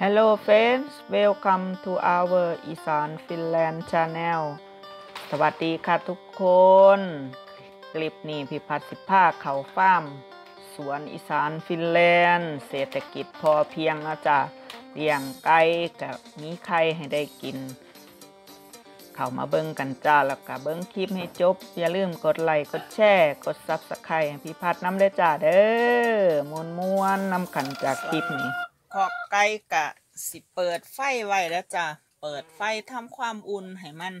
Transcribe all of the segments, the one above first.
Hello friends welcome to our อีสาน Finland channel สวัสดีค่ะทุกคน คลิปนี้พี่พัดสิพาเข้าฟาร์ม สวนอีสานฟินแลนด์ เศรษฐกิจพอเพียงนะจ๊ะเลี้ยงไก่กะมีไข่ให้ได้กิน เข้ามาเบิ่งกันจ้าแล้วก็เบิ่งคลิปให้จบ อย่าลืมกดไลค์กดแชร์กด subscribe ให้พี่พัดนำเลยจ้าเด้อมวนมวนๆนำกันจากคลิปนี้ ขอกไก่กะสิเปิดไฟไว้แล้วจ้ะ เปิดไฟทำความอุ่นให้มัน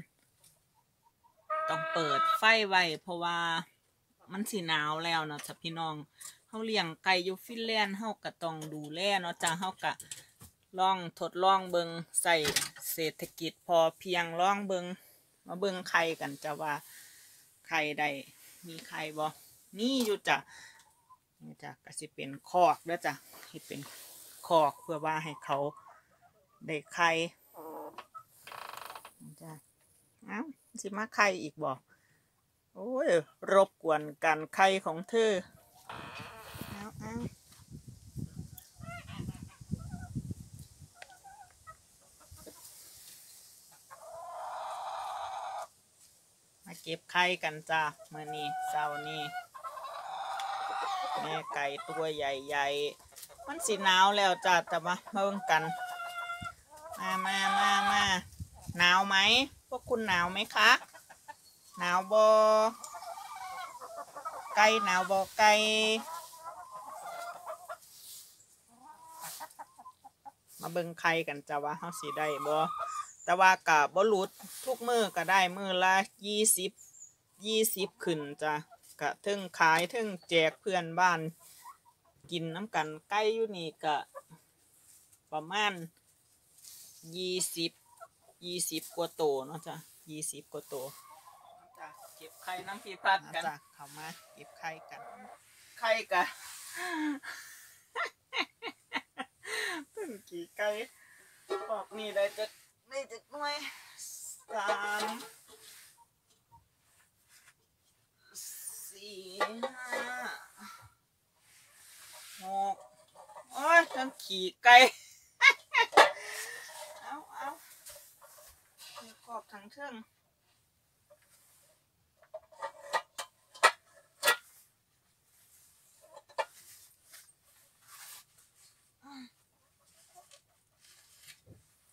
ต้องเปิดไฟไว้เพราะว่ามันสิหนาวแล้วเนาะจ้ะพี่น้องเฮาเลี้ยงไก่อยู่ฟินแลนด์เฮาก็ต้องดูแลเนาะจ้ะเฮาก็ลองทดลองเบิงใส่เศรษฐกิจพอเพียงลองเบิงมาเบิงไข่กันจะว่าไข่ใดมีไข่บ่มีอยู่จ้ะนี่จ้ะก็สิเป็นคอกเด้อจ้ะที่เป็น อกเพื่อว่าให้เขาได้ไข่จ้ะอ้าสิมาไข่อีกบอกโอ้ย รบกวนการไข่ของเธอเอาเอามาเก็บไข่กันจ้าเมื่อนี้เช้านี้แม่ไก่ตัวใหญ่ๆ มันสีหนาวแล้วจ้ะแต่มามาเบิ่งกัน มามามามาหนาวไหมพวกคุณหนาวไหมคะ หนาวบอไก่หนาวบอไก่มาเบิ่งไข่กันจ้ะว่าเฮาสิได้บ่แต่ว่ากับ่หลุดทุกมือก็ได้มือละยี่สิบยี่สิบขึ้นจ้ะกะทึงขายทึงแจกเพื่อนบ้าน กินน้ำกันไก่อยู่นี่ก็ประมาณยี่สิบยี่สิบกว่าโตเนาะจ้ะยี่สิบกว่าโตจ้ะเก็บไข่น้ำพีพัดกันจ้ะเข้ามาเก็บไข่กัน ไข่กันเพิ่งกี่ไก่ปอกนี่ได้จะได้จะหน่วยสามสี่ห้า หกโอ้ยทั้งขี่ไก่เอาเอามีขอบทั้งเทิง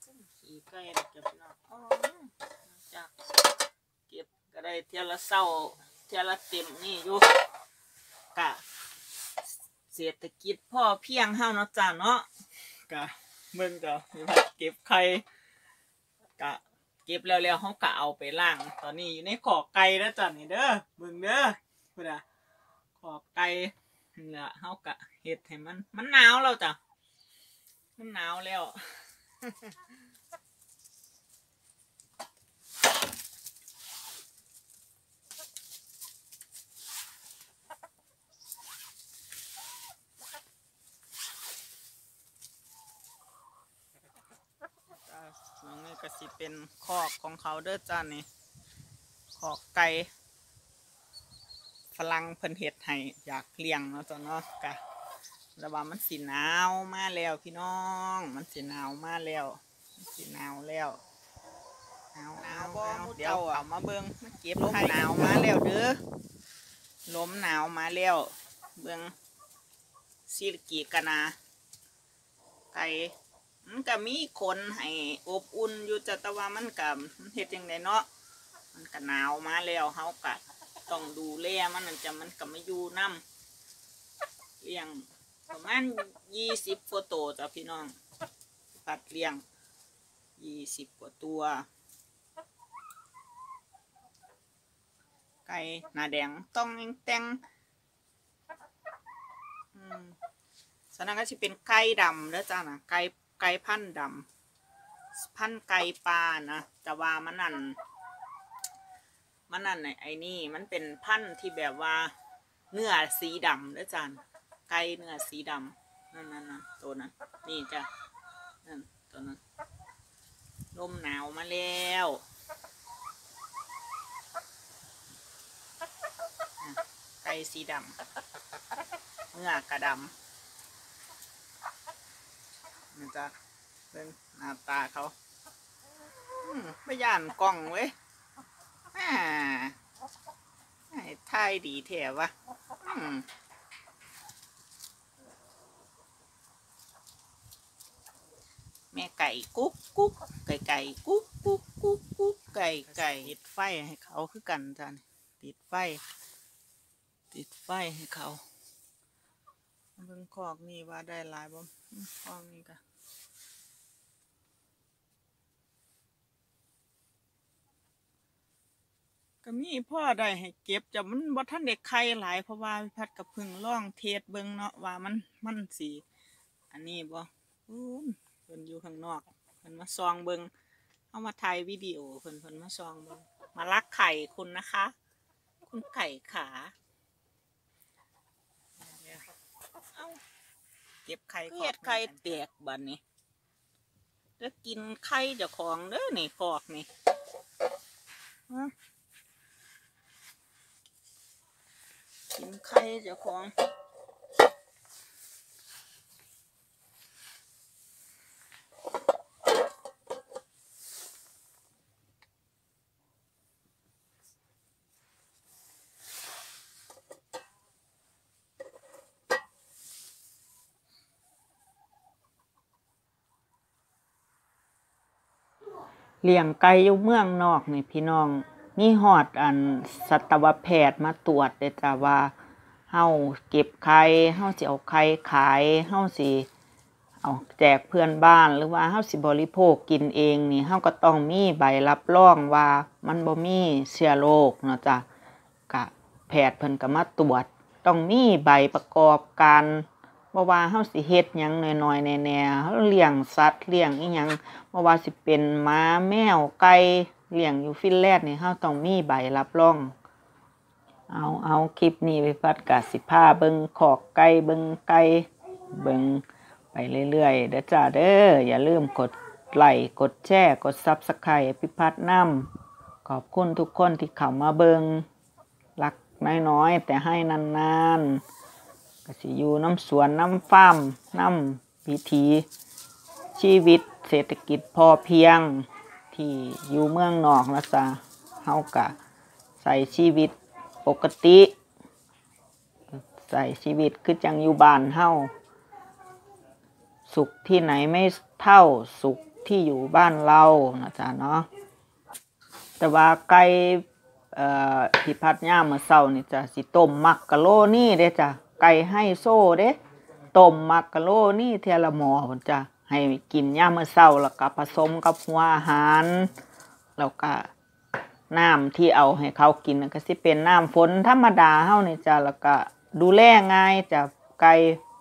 ทั้งขี่ไก่เก็บแล้วอ๋อจากเก็บก็ได้เทียละเศร้าเทียละเต็มนี่อยู่ ศรษฐกิจพ่อเพียงเฮาเนาะจ้าเนาะกะเบิ่งจะมีพัดเก็บไข่กะเก็บแล้วแล้วเฮากะเอาไปล้าง ตอนนี้อยู่ในขอไก่แล้วจ้ะนี่เด้อเบิ่งเด้อพุ่นน่ะขอไก่เนี่ล่ะเฮากะเฮ็ดให้มัน มันหนาวแล้วจ้ะมันหนาวแล้ว จ้าน้องนี่ก็สิ เป็นคอกของเขาเด้อจ้านี่คอกไก่ฝรั่งเพิ่นเฮ็ดให้อยากเลี้ยงเนาะจ้าเนาะกะแต่ว่ามันสิหนาวมาแล้วพี่น้อง มันสิหนาวมาแล้วมันสิหนาวแล้วหนาวหนาวบ่เดี๋ยวเอามาเบิ่งมาเก็บลมหนาวมาแล้วเด้อลมหนาวมาแล้ว เบิ่งซิลกีกะนาไก่ มันก็มีคนให้อบอุ่นอยู่จะแต่ว่ามันก็มันเฮ็ดจังไดเนาะมันก็หนาวมาแล้วเฮาก็ต้องดูแลมันนั่นจะมันก็มาอยู่นํเลี้ยงประมาณยี่สิบกว่าตัวจ้ะพี่น้องปัดเลี้ยงยี่สิบกว่าตัว ไก่หน้าแดงต้องแต่งอืมส่วนนั้นก็จะเป็นไก่ดำแล้วจ้านะไก่ ไก่พันธ์ดำพันธ์ไก่ปลานะแต่ว่ามันนั่นมันนั่นไอ้ไอนี่มันเป็นพันธ์ที่แบบว่า เนื้อสีดำแล้วจ้าไก่เนื้อสีดำนั่นนั่นนะตัวนั้นนี่จ้ะนั่นตัวนั้นลมหนาวมาแล้วไก่สีดำเนื้อกระดำ นจะเป็นหน้าตาเขาไม่ย่านกล้องเว้ยไอ้ท่ายดีแถวะแม่ไก่กุ๊กกุ๊กไก่ไก่กุ๊กกุ๊กกุ๊กกุ๊กไก่ไก่ติดไฟให้เขาคือกันจ้ะนี่ติดไฟ ติดไฟให้เขาเบิ่งคอกนี่ว่าได้หลายบ่อืมคอกนี่ก็ ก็มีพ่อได้ให้เก็บจะมันบ่ทันได้ไข่หลายเพราะว่าพี่พัดกับพึ่งล่องเทสเบิงเนาะว่ามันมันสีอันนี้บ่อู้นเพิ่นอยู่ข้างนอกเพิ่นมาซองเบิงเอามาถ่ายวิดีโอเพิ่นเพิ่นมาซองเบิงมาลักไข่คุณนะคะ คุณไก่ขาเอาเก็บไข่เครียดไข่แตกบัดนี้แล้วกินไข่เจ้าของเด้อนี่คอกนี่ฮะ กินไข่เจ้าของเลี้ยงไก่อยู่เมืองนอกนี่พี่น้อง มีฮอดอันสัตวแพทย์มาตรวจเด้จ้าว่าเฮาเก็บไข่เฮาสิเอาไข่ขายเฮาสิเอาแจกเพื่อนบ้านหรือว่าเฮาสิบริโภคกินเองนี่เฮาก็ต้องมีใบรับรองว่ามันบ่มีเชื้อโรคเนาะจ้ะกะแพทย์เพิ่นก็มาตรวจ ต้องมีใบประกอบการบ่ว่าเฮาสิเฮ็ดหยังน้อยๆแน่ๆเฮาเลี้ยงสัตว์เลี้ยงอีหยังบ่ว่าสิเป็นหมาแมวไก่ เลี้ยงอยู่ฟินแลนด์นี่เฮาต้องมีใบรับรอง เอาเอาคลิปนี้ไปพัดกาสิพาเบิงขอกไก่เบิงไก่เบิงไปเรื่อยๆเด้อจ้าเด้ออย่าลืมกดไลค์กดแชร์กดซับสไครต์พิพัฒน์น้ำขอบคุณทุกคนที่เข้ามาเบิงรักน้อยๆ แต่ให้นานๆก็สิอยู่น้ำสวนน้ำฟาร์มน้ำวิถีชีวิตเศรษฐกิจพอเพียง ที่อยู่เมืองนอกนะจ๊ะเฮากะใส่ชีวิตปกติ ใส่ชีวิตคือจังอยู่บ้านเฮาสุขที่ไหนไม่เท่าสุขที่อยู่บ้านเรานะจ๊ะเนาะแต่ว่าไก่เอ่อที่พัดย่ามเมื่อเช้านี่จ้ะสิต้มมักกะโลนี่เด้จ้ะไก่ให้โซ่เด้ต้มมักกะโลนี่เทละหมอพุ่นจ้ะ ให้กินย่ามเมื่อเช้าแล้วก็ผสมกับหัวอาหาร แล้วก็น้ำที่เอาให้เขากินน่ะก็สิเป็นน้ำฝนธรรมดาเฮานี่จ้ะแล้วก็ดูแลง่ายจ้ะไก่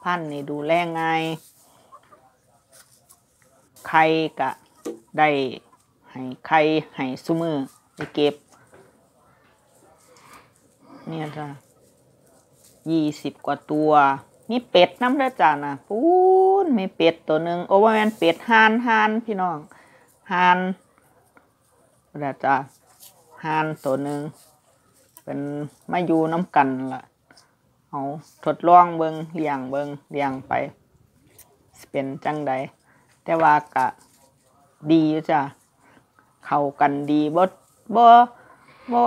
พันธุ์นี่ดูแลง่ายไข่ก็ได้ให้ไข่ให้ซุมือไปเก็บ เนี่ยจ้ะยี่สิบกว่าตัว มีเป็ดน้ำเด้อจ้ะนะปู นมีเป็ดตัวหนึ่งโอ้ว่าแมนเป็ดหานหานพี่น้องหานเด้อจ้ะหานตัวหนึ่งเป็นมาอยู่น้ำกันล่ะเอาทดลองเบิงเลี้ยงเบิงเลี้ยงไปเป็นจังใดแต่ว่ากะดีจ้ะเข้ากันดีบ่บ่บ่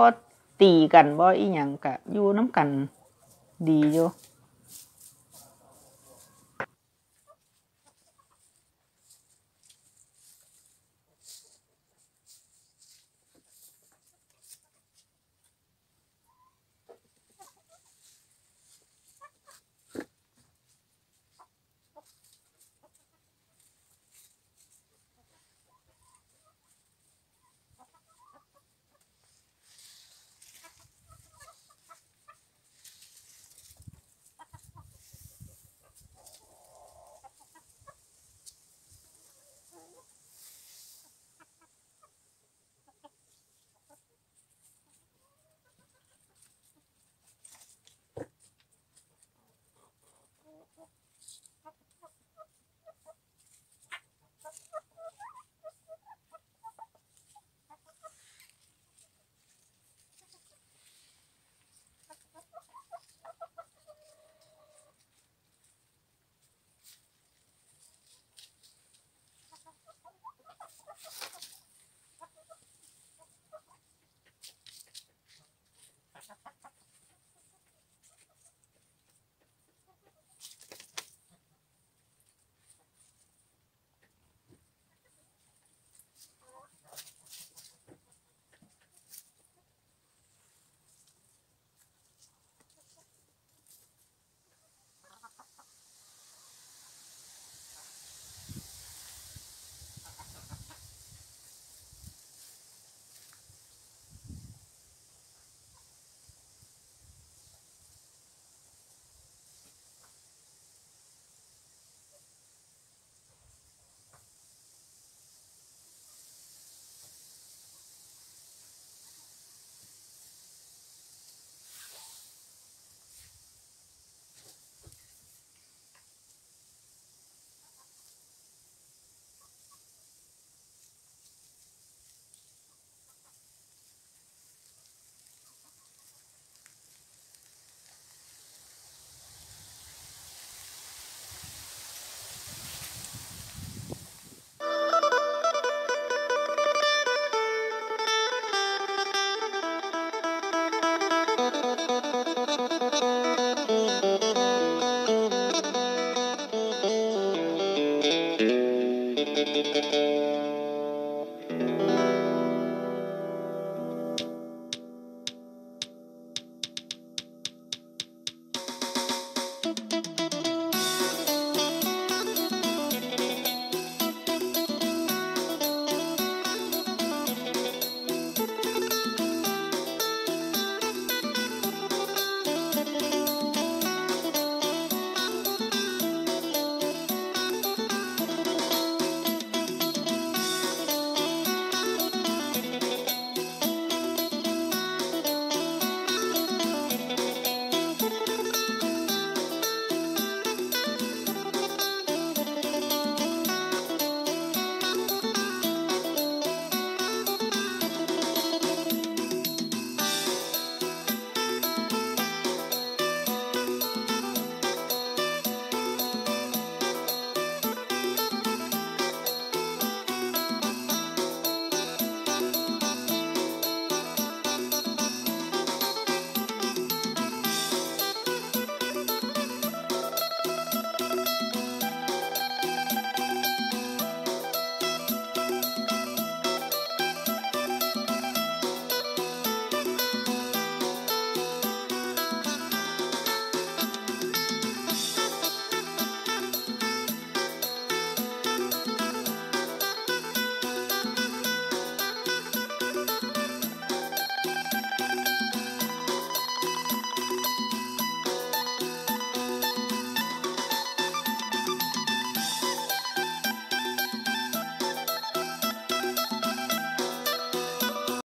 ตีกันบ่อีหยังกะอยู่น้ำกันดีอยู่